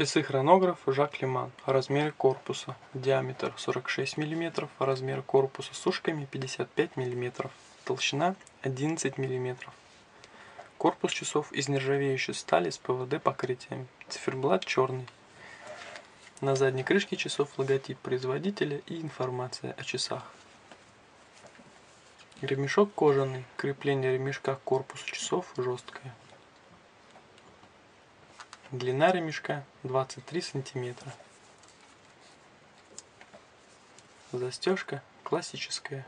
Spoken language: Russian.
Часы хронограф Жак Лиман. Размеры корпуса. Диаметр 46 мм, размер корпуса с ушками 55 мм, толщина 11 мм. Корпус часов из нержавеющей стали с ПВД покрытием. Циферблат черный. На задней крышке часов логотип производителя и информация о часах. Ремешок кожаный. Крепление ремешка к корпусу часов жесткое. Длина ремешка 23 сантиметра. Застежка классическая.